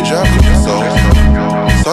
Good job, so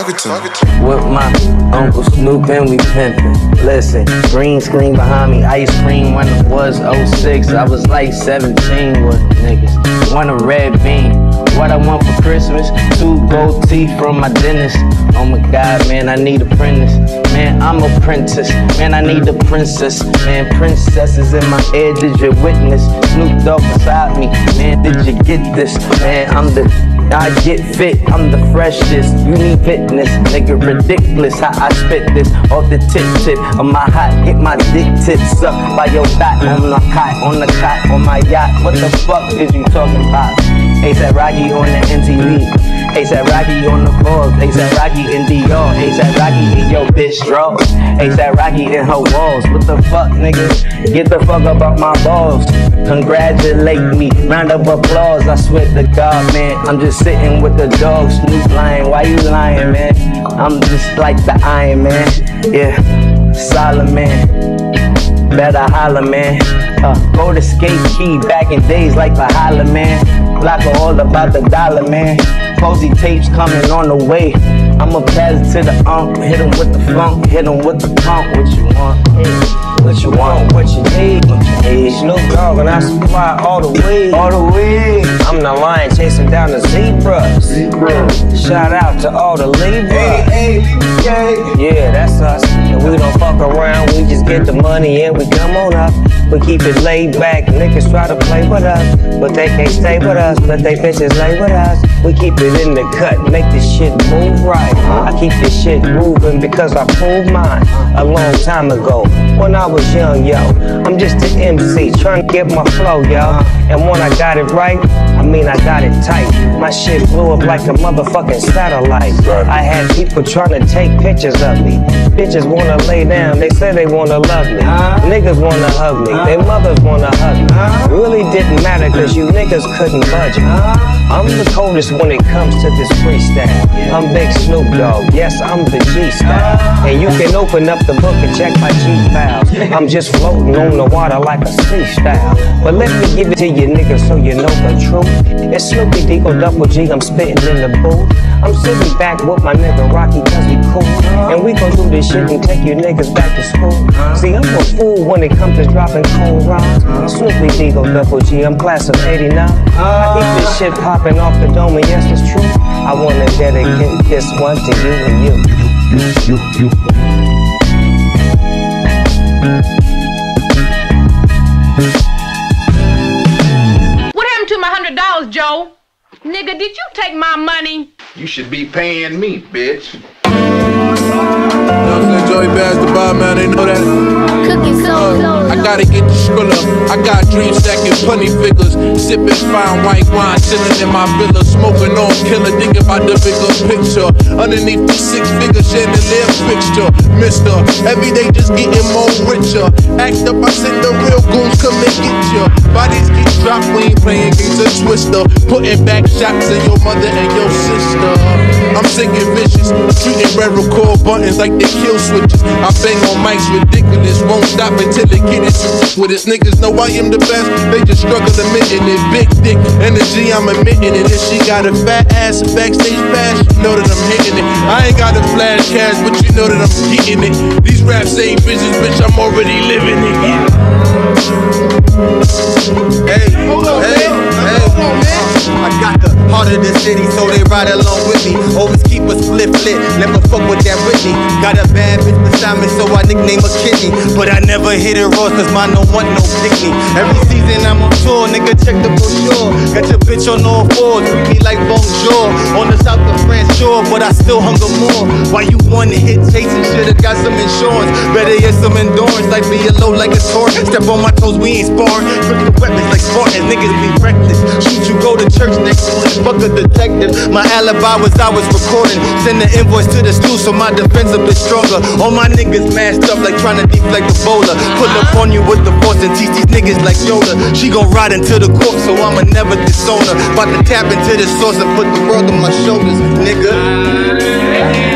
it to me. With my Uncle Snoop and we pimpin'. Listen, green screen behind me, ice cream when it was 06. I was like 17 with niggas. Want a red bean. What I want for Christmas, two gold teeth from my dentist. Oh my god, man, I need a princess. Man, I'm a princess. Man, I need a princess. Man, princesses in my ear, did you witness? Snoop Dogg beside me. Man, did you get this? Man, I'm the I get fit, I'm the freshest. You need fitness, nigga, ridiculous how I spit this off the tip tip of my hot. Get my dick tips up by your dot on the cot, on the cot, on my yacht. What the fuck is you talking about? ASAP Rocky on the MTV. ASAP Rocky on the Forbes. ASAP Rocky in Dior. ASAP Rocky in your bitch drawers. ASAP Rocky in her walls. What the fuck, nigga? Get the fuck up out my balls. Congratulate me. Round of applause. I swear to God, man. I'm just sitting with the dog. Snoop lying. Why you lying, man? I'm just like the Iron Man. Yeah. Solomon. Better holler, man. Uh, go to skate key back in days like the holler, man. Block all about the dollar, man. Posy tapes coming on the way. I'ma pass it to the ump, hit him with the funk, hit him with the pump. What you want? What you want? What you need? What you need? Snoop Dogg and I supply all the weed. All the way. I'm the lion chasing down the zebras. Shout out to all the Libras. Yeah, that's us. And we don't fuck around, we just get the money and we come on up. We keep it laid back. Niggas try to play with us, but they can't stay with us. But they bitches lay with us. We keep it in the cut, make this shit move right. I keep this shit moving because I proved mine a long time ago when I was young, yo. I'm just an MC trying to get my flow, yo. And when I got it right, I mean I got it tight. My shit blew up like a motherfucking satellite. I had people trying to take pictures of me. Bitches wanna lay down, they say they wanna love me. Niggas wanna hug me, their mothers wanna hug me. Really didn't matter cause you niggas couldn't budge me. I'm the coldest when it comes to this freestyle. I'm Big Snoop Dogg, yes, I'm the G style. And you can open up the book and check my G files. I'm just floating on the water like a sea style. But let me give it to you so you know the truth. It's Snoopy Deagle Double G, I'm spitting in the booth. I'm sitting back with my nigga Rocky cause he cool. And we gon' do this shit and take you niggas back to school. See, I'm a fool when it comes to dropping cold rhymes. Snoopy Deagle Double G, I'm class of 89. I keep this shit popping off the dome, and yes, it's true. I wanna dedicate this one to you and you. What did you take my money? You should be paying me, bitch. You know what I'm? Joey Badass, the bar man, they know that. Cooking so I gotta get the skrilla. I got dreams stacking plenty figures. Sipping fine white wine, chilling in my villa. Smoking on killer, thinking about the bigger picture. Underneath the six figure chandelier fixture. Mister, every day just getting more richer. Act up, I send the real goons come and get ya. Bodies get dropped, we ain't playing games of Twister. Putting back shots in your mother and your sister. I'm singing vicious, shooting red record buttons like they kill I bang on mics ridiculous, won't stop until they get it. With his niggas know I am the best, they just struggle to admitting it. Big dick energy, I'm admitting it. If she got a fat ass backstage fast, you know that I'm hitting it. I ain't got a flash cash, but you know that I'm getting it. These raps ain't visions, bitch, I'm already living it. Yeah. Hey, hey. Got heart of the city, so they ride along with me. Always keep a split lit, never fuck with that Whitney. Got a bad bitch beside me, so I nickname her Kidney. But I never hit it raw, cause mine don't want no picnic. Every season I'm on tour, nigga, check the brochure. Got your bitch on all fours, treat me like bonjour. On the south of France shore, but I still hunger more. Why you one hit chasing shit? I got some insurance. Better get some endurance, like be low like a tour. Step on my toes, we ain't sparring. Grip the weapons like Spartans, niggas be reckless. Shoot you, go to church next Fuck a detective. My alibi was I was recording. Send the invoice to the stool so my defense a bit stronger. All my niggas masked up like trying to deflect a bowler. Pull up on you with the force and teach these niggas like Yoda. She gon' ride into the court, so I'ma never disown her. About to tap into the source and put the world on my shoulders, nigga.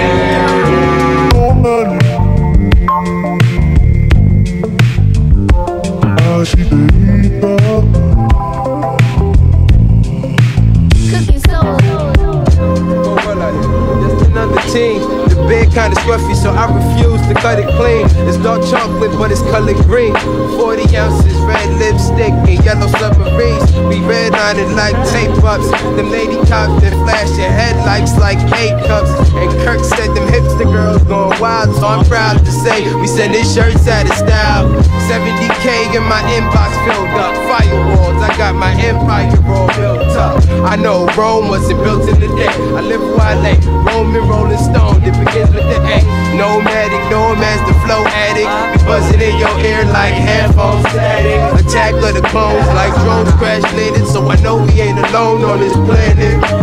Scruffy, so I refuse to cut it clean. It's dark chocolate, but it's colored green. 40 ounces, red lipstick, and yellow submarines. We redlining like tape ups. Them lady cops that flash their headlights like eight cups. And Kirk said them hipster girls going wild, so I'm proud to say we send his shirts out of style. 70k in my inbox filled up. Firewalls, I got my empire all built up. I know Rome wasn't built in a day. I live where I lay. Roman Rolling Stone, it begins with the A. Nomadic, nomads, the flow addict. We buzzing in your ear like headphones static. Attack of the clones like drones crash landed. So I know we ain't alone on this planet.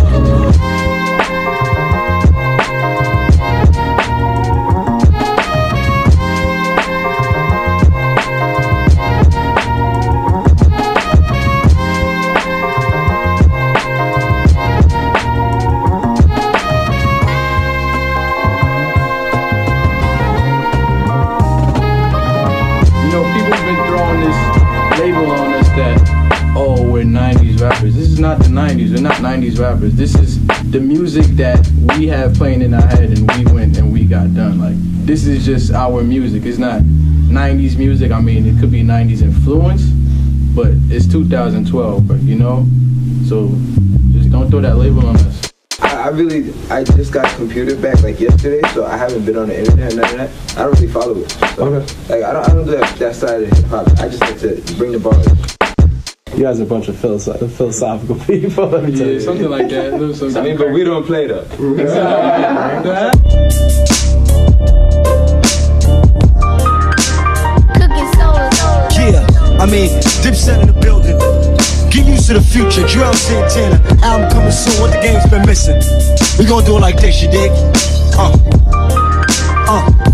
That we have playing in our head and we went and we got done. Like, this is just our music. It's not 90s music. I mean, it could be 90s influence, but it's 2012, but you know? So just don't throw that label on us. I I really, I just got computer back like yesterday, so I haven't been on the internet and none of that. I don't really follow it. So, okay. Like I don't, I don't do that, that side of hip hop. I just like to bring the bars. You guys are a bunch of philosoph- philosophical people. let me tell Yeah, you. something like that. Something I mean, but we don't play though. Yeah, I mean, Dipset in the building. Get used to the future. Juelz Santana. Album coming soon. What the game's been missing. We gonna do it like this, you dig? Uh. Uh.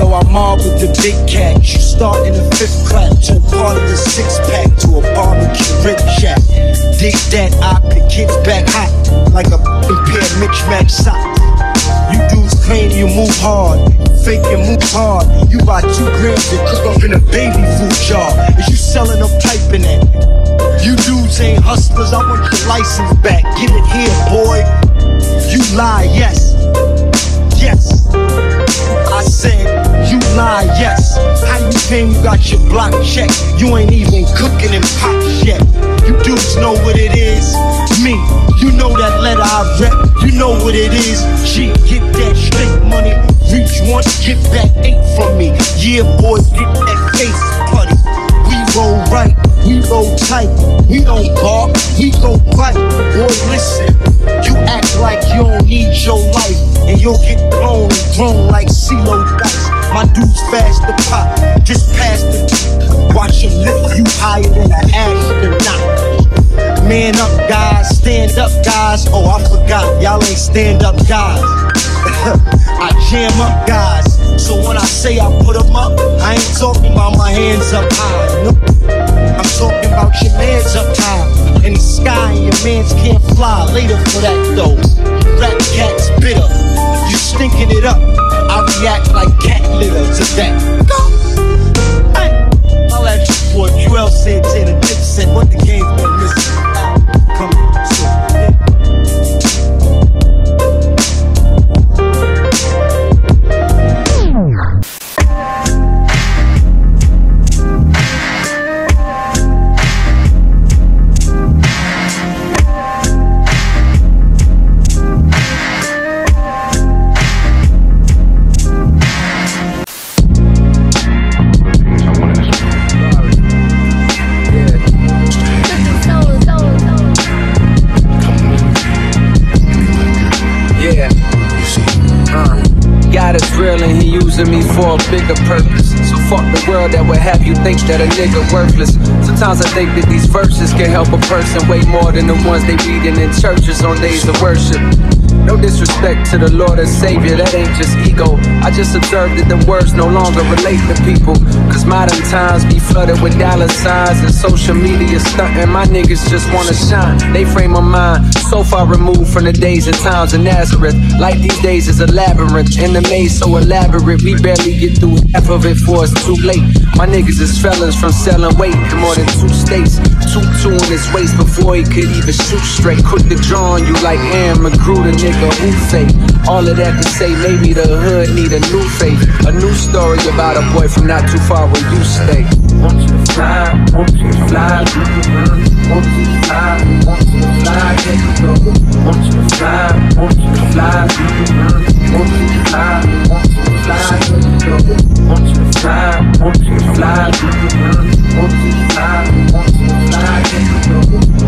Yo. I'm on with the big cat. You start in the fifth clap to a part of the six pack to a barbecue rib shack. Dig that, I pick kids back hot like a impaired Mitch Mac sock. You dudes claim you move hard, fake and move hard. You buy two grams and cook up in a baby food jar. Is you selling a pipe in it? You dudes ain't hustlers, I want your license back. Give it here, boy. You lie, yes. Yes. I said, you lie, yes. How you claim you got your block checked? You ain't even cooking in pots yet. You dudes know what it is. Me, you know that letter I rep. You know what it is. G, get that straight money. Reach once, get back eight from me. Yeah, boy, get that face putty. We roll right, we roll tight. We don't bark, we go fight. Boy, listen, you act like you don't need your life, and you'll get blown and thrown like CeeLo dice. My dudes fast to pop, just pass the Watch him lift you higher than an astronaut. Man up, guys, stand up, guys. Oh, I forgot, y'all ain't stand up, guys. I jam up, guys. So when I say I put 'em up, I ain't talking about my hands up high. No. Talking about your man's up high in the sky, and your man's can't fly. Later for that though, rap cat's bitter. You stinking it up. I react like cat litter to that. Go. Hey, I'll let you boy Juelz Santana Dipset what the game's been fuck the world that would have you think that a nigga worthless. Sometimes I think that these verses can help a person way more than the ones they reading in churches on days of worship. No disrespect to the Lord and Savior, that ain't just ego. I just observed that the words no longer relate to people. Cause modern times be flooded with dollar signs and social media stunting. My niggas just wanna shine. They frame of mind so far removed from the days and times of Nazareth. Like these days is a labyrinth, and the maze so elaborate. We barely get through half of it before it's too late. My niggas is felons from selling weight in more than two states. Two two in his waist before he could even shoot straight. Quick to draw on you like Aaron McGruder, nigga. who fake. All of that to say maybe the hood need a new face. A new story about a boy from not too far where you stay. Want you fly, fly, you fly, fly, you fly, fly, you fly, fly, you fly, you fly,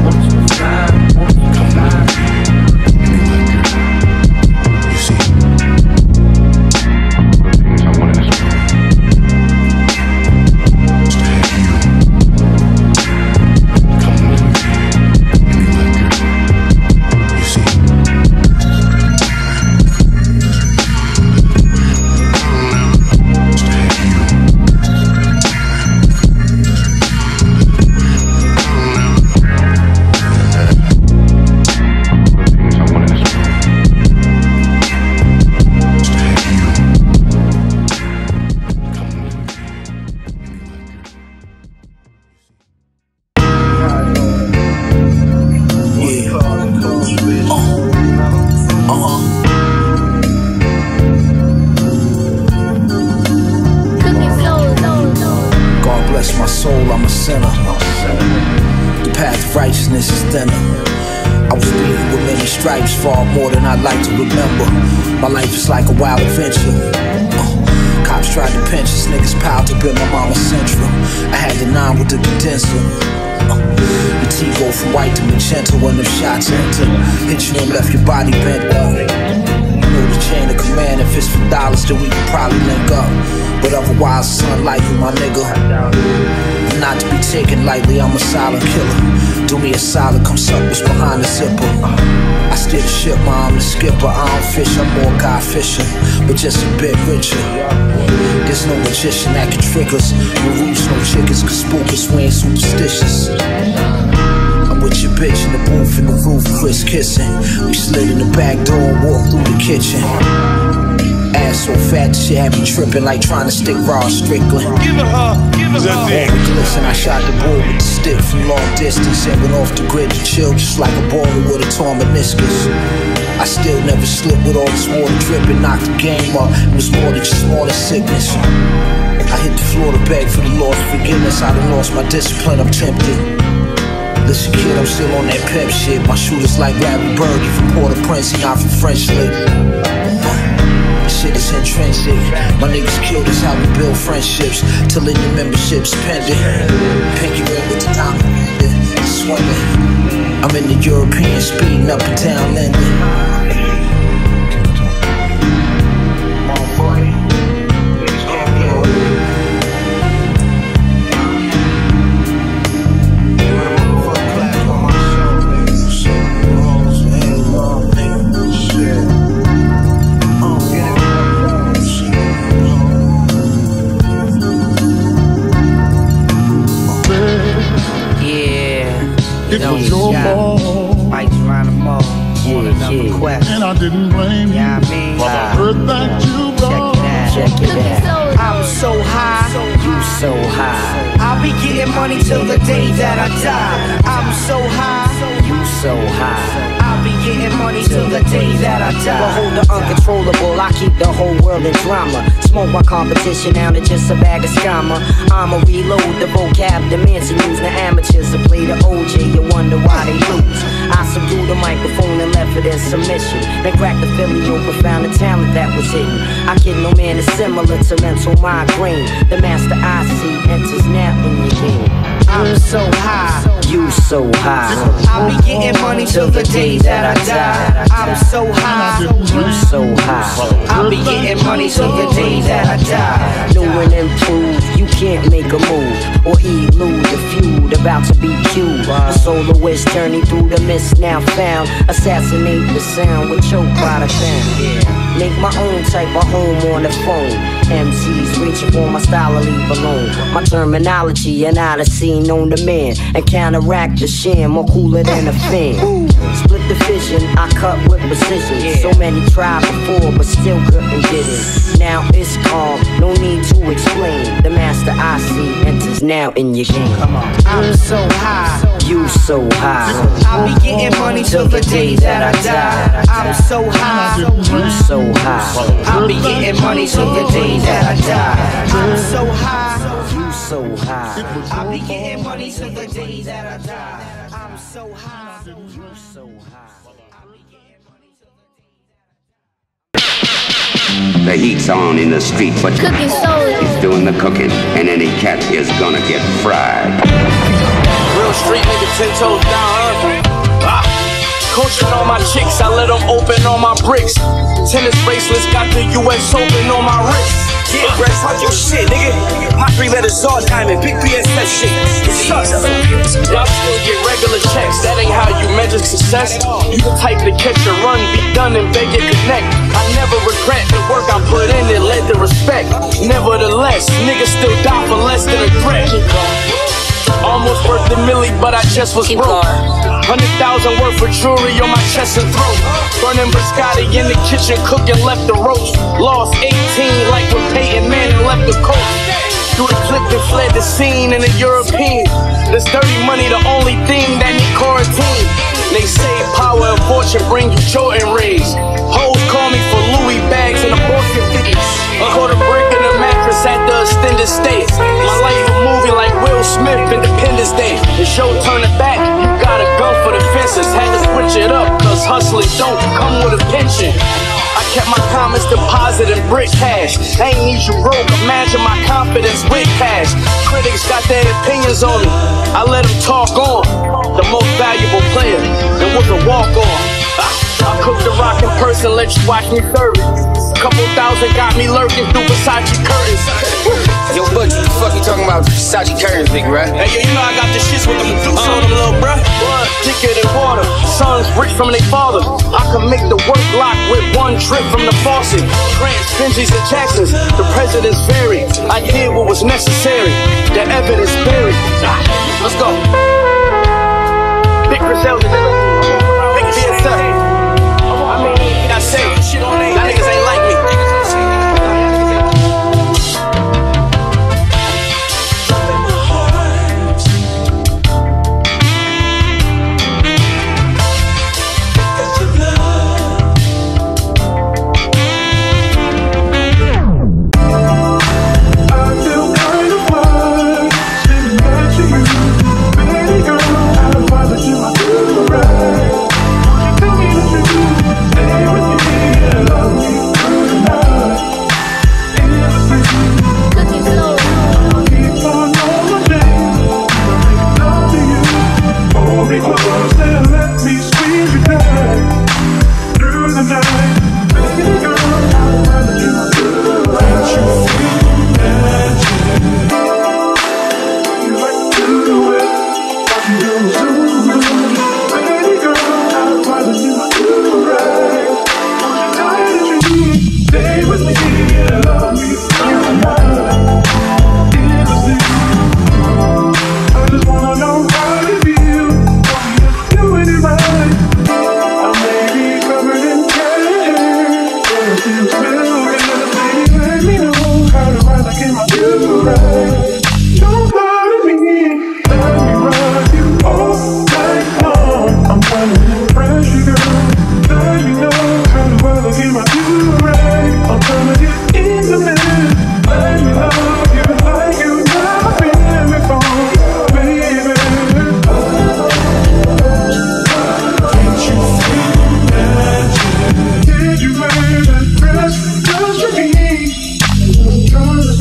righteousness is thinner. I was beaten with many stripes, far more than I'd like to remember. My life is like a wild adventure. Uh, cops tried to pinch us, niggas piled up in my mama's central. I had the nine with the condenser. Uh, the T go from white to magenta when the shots enter. Hit you and left your body bent up. Know the chain of command. If it's for dollars, then we can probably link up. But otherwise, it's unlikely, my nigga. Not to be taken lightly, I'm a silent killer. Do me a solid, come suck what's behind the zipper. Uh, I steer the ship, ma, I'm the skipper. I don't fish, I'm more guy fishing, but just a bit richer. There's no magician that can trick us. No roots, no chickens, cause spook us, we ain't superstitious. I'm with your bitch in the booth in the roof, Chris kissing. We slid in the back door walked through the kitchen. Ass so fat, shit had me tripping like trying to stick raw Strickland. Give it her, give it her. Listen, I shot the bull with the stick from long distance and went off the grid to chill just like a baller with a torn meniscus. I still never slipped with all this water dripping, knocked the game up. It was more than just more than sickness. I hit the floor to beg for the Lord's forgiveness. I done lost my discipline, I'm tempted. Listen, kid, I'm still on that pep shit. My shooters like Larry Bird, he from Port-au-Prince, he not from French Lick. Shit is intrinsic. My niggas killed us how we build friendships. Till in your memberships pending. Pinky ring with the diamond. Swimming. I'm in the European speeding up and down London. Die. I'm so high, you so high. I'll be getting money till the day that I die. Behold the uncontrollable, I keep the whole world in drama. Smoke my competition down to just a bag of scammer. I'ma reload the vocab demands and use the amateurs to play the OJ. You wonder why they lose. I subdue the microphone and left it in submission. Then crack the filio, profound the talent that was hidden. I kid no man is similar to mental migraine. The master I see enters now in your game. I'm so high, you so high. I'll be getting money till the day that I die. I'm so high, you so high. I'll be getting money till the day that I die. New and improved, you can't make a move or elude the feud about to be cued. A soloist journey through the mist now found. Assassinate the sound with choke by the fan. Make my own type of home on the phone. MCs reaching for my style to leave alone. My terminology and odyssey known to man. And counteract the sham more cooler than a fan. Split the vision, I cut with precision. So many tried before, but still couldn't get it. Now it's calm, no need to explain. The master I see enters now in your game. Come on. I'm so high, You so high. I'll be getting money till the day that I die. I'm so high. You so high. I'll be getting money till the day that I die. I'm so high. You so high. I'll be getting money till the day that I die. I'm so high. You so high. The heat's on in the street, but Cookin Soul. he's doing the cooking, and any cat is gonna get fried. Real street nigga, ten toes down, huh? Ah. Coaching all my chicks, I let them open all my bricks. Tennis bracelets got the US Open on my wrist. Yeah, Brett, fuck your shit, nigga. My three letters all diamond, big BSF shit. Us. Y'all still get regular checks, that ain't how you measure success. You the type to catch a run, be done, and beg your connect. I never regret the work I put in, it led to respect. Nevertheless, niggas still die for less than a threat. But I just was broke. Hundred thousand worth of jewelry on my chest and throat. Burning biscotti in the kitchen, cooking left the roast. Lost 18 like when Peyton Manning left the Colts. Through the clip and fled the scene in the European. This dirty money, the only thing that need quarantine. They say power and fortune bring you Jordan rings. Hoes call me for Louis bags and abortion tickets. A quarter brick in the mattress at the extended stay. My life a movie like Will Smith, Independence The show turn it back, you gotta go for the fences. Had to switch it up, cause hustling don't come with a pension. I kept my comments deposited in brick cash. I ain't need you broke, imagine my confidence with cash. Critics got their opinions on me, I let them talk on. The most valuable player, it was a walk on. I cook the rock in person, let you watch me serve it. Couple thousand got me lurking through Versace curtains. Yo, what the fuck you talking about Versace curtains, big right? Hey, yo, you know I got the shits with them dukes on them, little bruh. Blood thicker than water. Sons rich from their father. I can make the work lock with one trip from the faucet. Grants, Benjis, and Jacksons. The presidents vary. I did what was necessary. The evidence buried. Let's go. Big Griselda,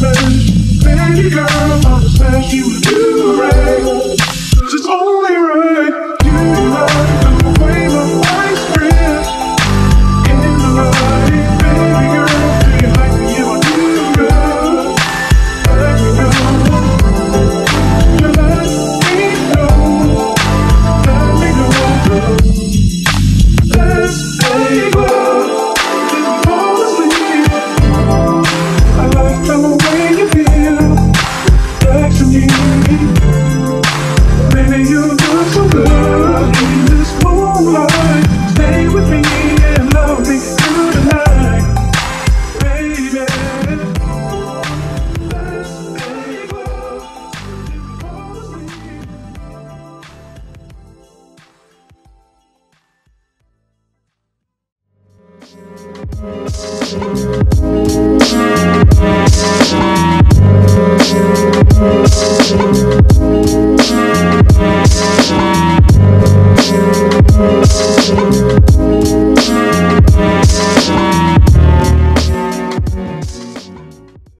Baby girl, I just asked you to do.